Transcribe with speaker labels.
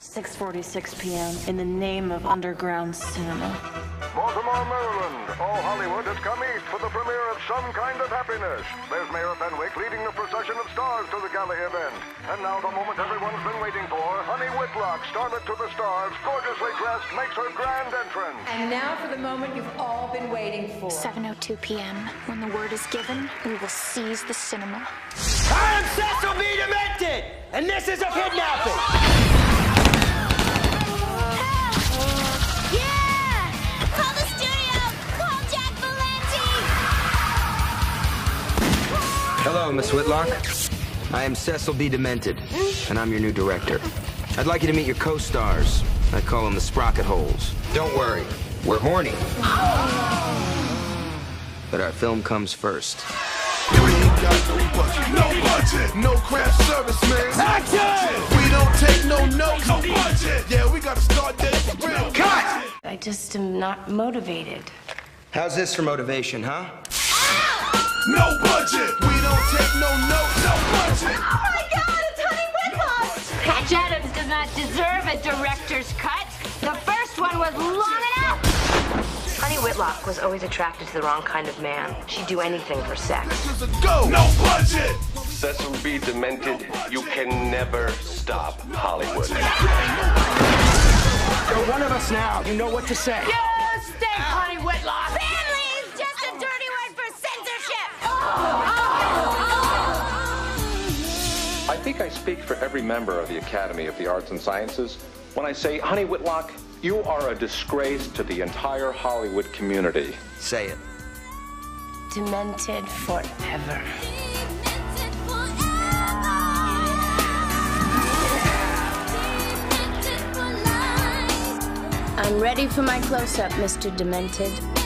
Speaker 1: 6:46 p.m. in the name of underground cinema.
Speaker 2: Baltimore, Maryland. All Hollywood has come east for the premiere of Some Kind of Happiness. There's Mayor Fenwick leading the procession of stars to the gala event. And now the moment everyone's been waiting for. Honey Whitlock, starlet to the stars, gorgeously dressed, makes her grand entrance.
Speaker 3: And now for the moment you've all been waiting for.
Speaker 4: 7.02 p.m. When the word is given, we will seize the cinema.
Speaker 5: I am Cecil B. Demented, and this is a kidnapping.
Speaker 6: Hello, Miss Whitlock. I am Cecil B. Demented, and I'm your new director. I'd like you to meet your co-stars. I call them the sprocket holes. Don't worry, we're horny. But our film comes first.
Speaker 7: We ain't got no budget, no budget, no craft service, man.
Speaker 5: Action!
Speaker 7: We don't take no notes, no budget. Yeah, we gotta start this real.
Speaker 6: Cut!
Speaker 1: I just am not motivated.
Speaker 6: How's this for motivation, huh?
Speaker 7: No budget.
Speaker 4: Not deserve a director's cut. The first one was long enough.
Speaker 8: Honey Whitlock was always attracted to the wrong kind of man. She'd do anything for sex.
Speaker 7: This is a go. No budget.
Speaker 9: Cecil B. Demented, you can never stop Hollywood.
Speaker 5: You're one of us now. You know what to say.
Speaker 3: You stink, Honey Whitlock!
Speaker 10: Think I speak for every member of the Academy of the Arts and Sciences when I say, Honey Whitlock, you are a disgrace to the entire Hollywood community.
Speaker 6: Say it.
Speaker 1: Demented forever.
Speaker 4: I'm ready for my close-up, Mr. Demented.